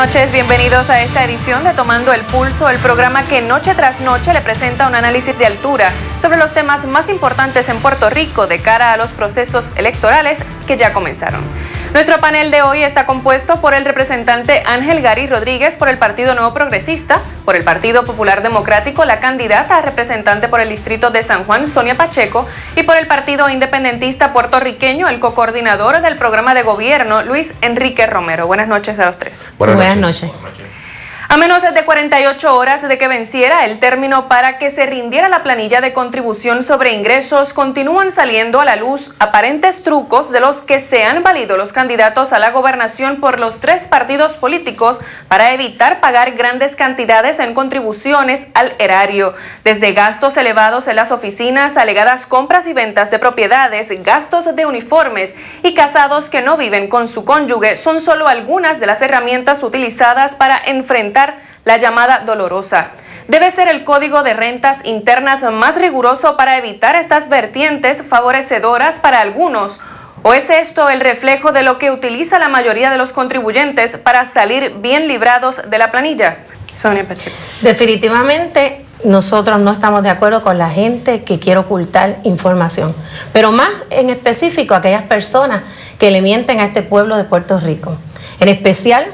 Noches, bienvenidos a esta edición de Tomando el Pulso, el programa que noche tras noche le presenta un análisis de altura sobre los temas más importantes en Puerto Rico de cara a los procesos electorales que ya comenzaron. Nuestro panel de hoy está compuesto por el representante Ángel Gary Rodríguez por el Partido Nuevo Progresista, por el Partido Popular Democrático, la candidata a representante por el Distrito de San Juan, Sonia Pacheco, y por el Partido Independentista Puertorriqueño, el cocoordinador del programa de gobierno, Luis Enrique Romero. Buenas noches a los tres. Buenas noches. A menos de 48 horas de que venciera el término para que se rindiera la planilla de contribución sobre ingresos, continúan saliendo a la luz aparentes trucos de los que se han valido los candidatos a la gobernación por los tres partidos políticos para evitar pagar grandes cantidades en contribuciones al erario, desde gastos elevados en las oficinas, alegadas compras y ventas de propiedades, gastos de uniformes y casados que no viven con su cónyuge, son solo algunas de las herramientas utilizadas para enfrentar la llamada dolorosa. Debe ser el código de rentas internas más riguroso para evitar estas vertientes favorecedoras para algunos. ¿O es esto el reflejo de lo que utiliza la mayoría de los contribuyentes para salir bien librados de la planilla? Sonia Pacheco. Definitivamente nosotros no estamos de acuerdo con la gente que quiere ocultar información, pero más en específico aquellas personas que le mienten a este pueblo de Puerto Rico. En especial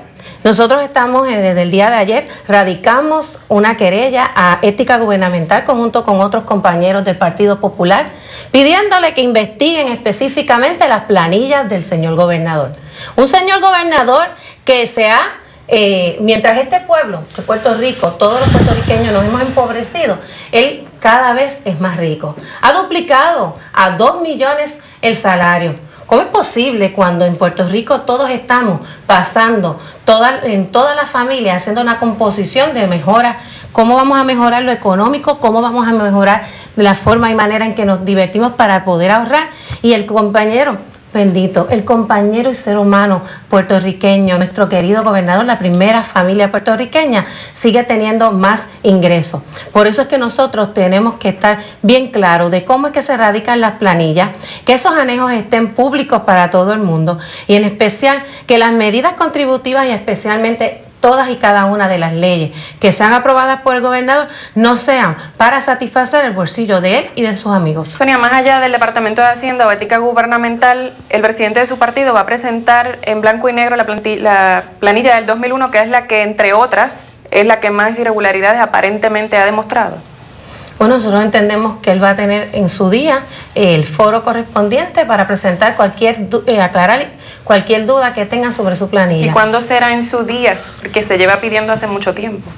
nosotros estamos, eh, desde el día de ayer, radicamos una querella a ética gubernamental conjunto con otros compañeros del Partido Popular, pidiéndole que investiguen específicamente las planillas del señor gobernador. Un señor gobernador que se ha eh, mientras este pueblo de Puerto Rico, todos los puertorriqueños nos hemos empobrecido, él cada vez es más rico. Ha duplicado a dos millones el salario. ¿Cómo es posible cuando en Puerto Rico todos estamos pasando, toda, en toda la familia, haciendo una composición de mejora? ¿Cómo vamos a mejorar lo económico? ¿Cómo vamos a mejorar la forma y manera en que nos divertimos para poder ahorrar? Y el compañero Bendito, el compañero y ser humano puertorriqueño, nuestro querido gobernador, la primera familia puertorriqueña, sigue teniendo más ingresos. Por eso es que nosotros tenemos que estar bien claros de cómo es que se radican las planillas, que esos anejos estén públicos para todo el mundo y en especial que las medidas contributivas y especialmente todas y cada una de las leyes que sean aprobadas por el gobernador no sean para satisfacer el bolsillo de él y de sus amigos. Sonia, más allá del Departamento de Hacienda o Ética Gubernamental, el presidente de su partido va a presentar en blanco y negro la, la planilla del 2001, que es la que, entre otras, es la que más irregularidades aparentemente ha demostrado. Bueno, nosotros entendemos que él va a tener en su día el foro correspondiente para presentar cualquier, eh, aclarar cualquier duda que tenga sobre su planilla. ¿Y cuándo será en su día? Porque se lleva pidiendo hace mucho tiempo.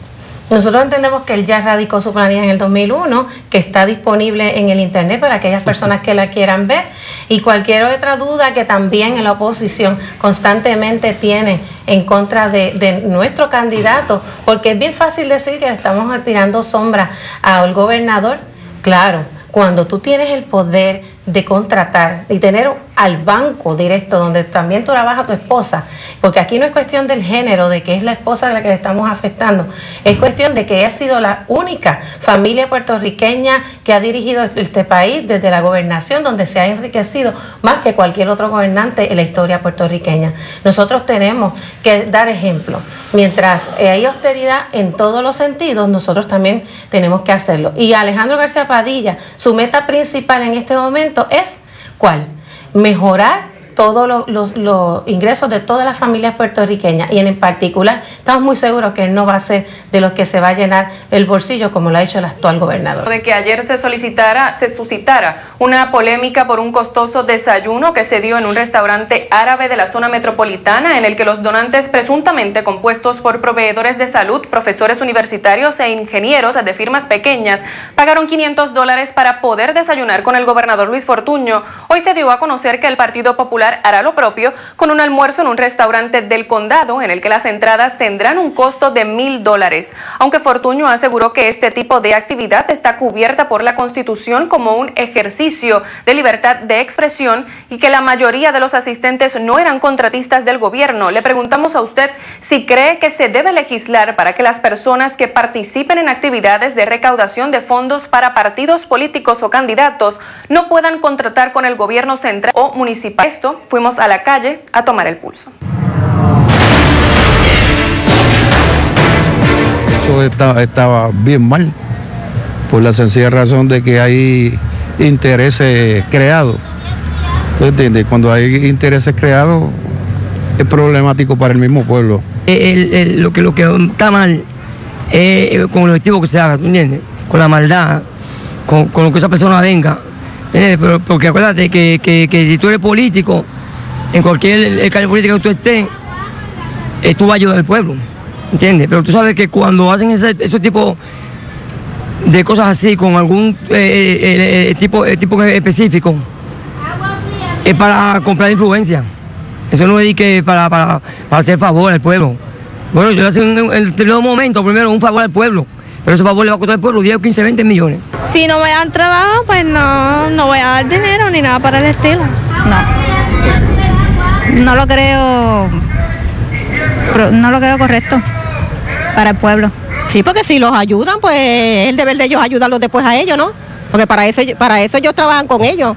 Nosotros entendemos que él ya radicó su planilla en el 2001, que está disponible en el Internet para aquellas personas que la quieran ver y cualquier otra duda que también en la oposición constantemente tiene en contra de, de nuestro candidato, porque es bien fácil decir que le estamos tirando sombra al gobernador. Claro, cuando tú tienes el poder de contratar y tener al banco directo donde también trabaja tu esposa, porque aquí no es cuestión del género, de que es la esposa de la que le estamos afectando, es cuestión de que ha sido la única familia puertorriqueña que ha dirigido este país desde la gobernación, donde se ha enriquecido más que cualquier otro gobernante en la historia puertorriqueña. Nosotros tenemos que dar ejemplo. Mientras hay austeridad en todos los sentidos, nosotros también tenemos que hacerlo. Y Alejandro García Padilla, su meta principal en este momento, es cuál? Mejorar todos los, ingresos de todas las familias puertorriqueñas y en particular estamos muy seguros que no va a ser de los que se va a llenar el bolsillo como lo ha hecho el actual gobernador. De que ayer se solicitara, se suscitara una polémica por un costoso desayuno que se dio en un restaurante árabe de la zona metropolitana en el que los donantes presuntamente compuestos por proveedores de salud, profesores universitarios e ingenieros de firmas pequeñas pagaron 500 dólares para poder desayunar con el gobernador Luis Fortuño. Hoy se dio a conocer que el Partido Popular hará lo propio con un almuerzo en un restaurante del condado en el que las entradas tendrán un costo de mil dólares. Aunque Fortuño aseguró que este tipo de actividad está cubierta por la Constitución como un ejercicio de libertad de expresión y que la mayoría de los asistentes no eran contratistas del gobierno. Le preguntamos a usted si cree que se debe legislar para que las personas que participen en actividades de recaudación de fondos para partidos políticos o candidatos no puedan contratar con el gobierno central o municipal. Esto fuimos a la calle a tomar el pulso. eso estaba bien mal, por la sencilla razón de que hay intereses creados. ¿Tú entiendes? Cuando hay intereses creados es problemático para el mismo pueblo. lo, que, lo que está mal es con el objetivo que se haga, ¿tú entiendes? Con la maldad, con, lo que esa persona venga. Pero, porque acuérdate que, si tú eres político, en cualquier cargo político que tú estés, eh, tú vas a ayudar al pueblo, ¿entiendes? Pero tú sabes que cuando hacen ese, ese tipo de cosas así, con algún eh, eh, tipo, tipo específico, es para comprar influencia. Eso no es que para, para, para hacer favor al pueblo. Bueno, yo le hago en determinado momento, primero, un favor al pueblo. Pero ese favor le va a costar al pueblo 10, 15, 20 millones. Si no me dan trabajo, pues no, no voy a dar dinero ni nada para el estilo. No. No lo creo. No lo creo correcto para el pueblo. Sí, porque si los ayudan, pues es el deber de ellos ayudarlos después a ellos, ¿no? Porque para eso, para eso ellos trabajan con ellos.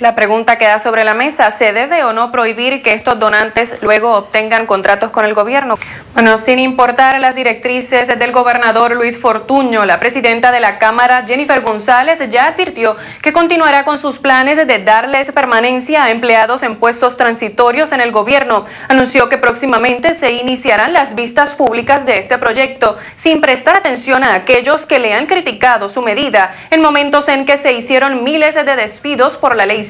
La pregunta queda sobre la mesa. ¿Se debe o no prohibir que estos donantes luego obtengan contratos con el gobierno? Bueno, sin importar las directrices del gobernador Luis Fortuño, la presidenta de la Cámara, Jennifer González, ya advirtió que continuará con sus planes de darles permanencia a empleados en puestos transitorios en el gobierno. Anunció que próximamente se iniciarán las vistas públicas de este proyecto, sin prestar atención a aquellos que le han criticado su medida en momentos en que se hicieron miles de despidos por la ley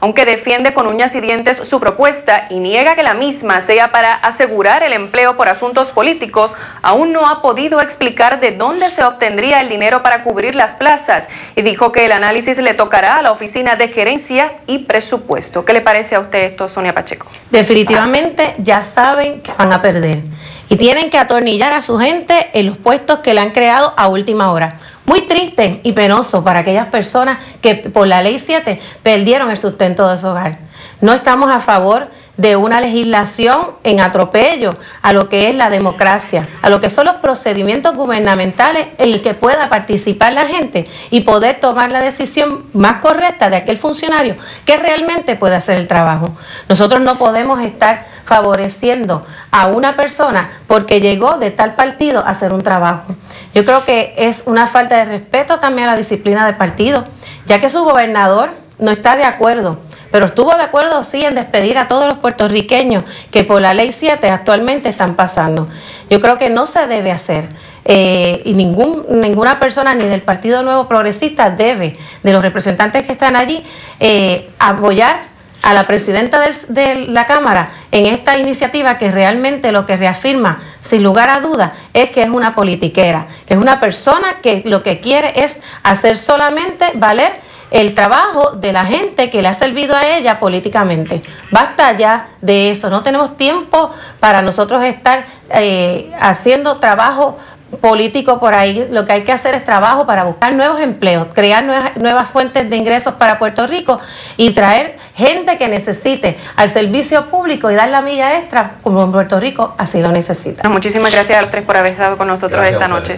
aunque defiende con uñas y dientes su propuesta y niega que la misma sea para asegurar el empleo por asuntos políticos, aún no ha podido explicar de dónde se obtendría el dinero para cubrir las plazas y dijo que el análisis le tocará a la Oficina de Gerencia y Presupuesto. ¿Qué le parece a usted esto, Sonia Pacheco? Definitivamente ya saben que van a perder y tienen que atornillar a su gente en los puestos que le han creado a última hora. Muy triste y penoso para aquellas personas que por la ley 7 perdieron el sustento de su hogar. No estamos a favor de una legislación en atropello a lo que es la democracia, a lo que son los procedimientos gubernamentales en el que pueda participar la gente y poder tomar la decisión más correcta de aquel funcionario que realmente puede hacer el trabajo. Nosotros no podemos estar favoreciendo a una persona porque llegó de tal partido a hacer un trabajo. Yo creo que es una falta de respeto también a la disciplina del partido, ya que su gobernador no está de acuerdo pero estuvo de acuerdo sí en despedir a todos los puertorriqueños que por la ley 7 actualmente están pasando. Yo creo que no se debe hacer. Eh, y ningún, ninguna persona ni del Partido Nuevo Progresista debe, de los representantes que están allí, eh, apoyar a la presidenta de, la Cámara en esta iniciativa que realmente lo que reafirma, sin lugar a dudas, es que es una politiquera, que es una persona que lo que quiere es hacer solamente valer el trabajo de la gente que le ha servido a ella políticamente. Basta ya de eso, no tenemos tiempo para nosotros estar eh, haciendo trabajo político por ahí, lo que hay que hacer es trabajo para buscar nuevos empleos, crear nuevas, nuevas fuentes de ingresos para Puerto Rico y traer gente que necesite al servicio público y dar la milla extra como en Puerto Rico así lo necesita. Muchísimas gracias a los tres por haber estado con nosotros esta noche.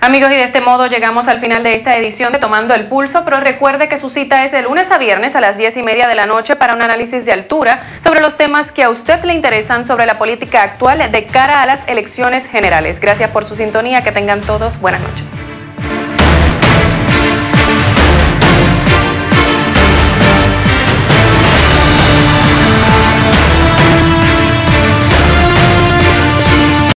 Amigos, y de este modo llegamos al final de esta edición de Tomando el Pulso, pero recuerde que su cita es de lunes a viernes a las diez y media de la noche para un análisis de altura sobre los temas que a usted le interesan sobre la política actual de cara a las elecciones generales. Gracias por su sintonía, que tengan todos buenas noches.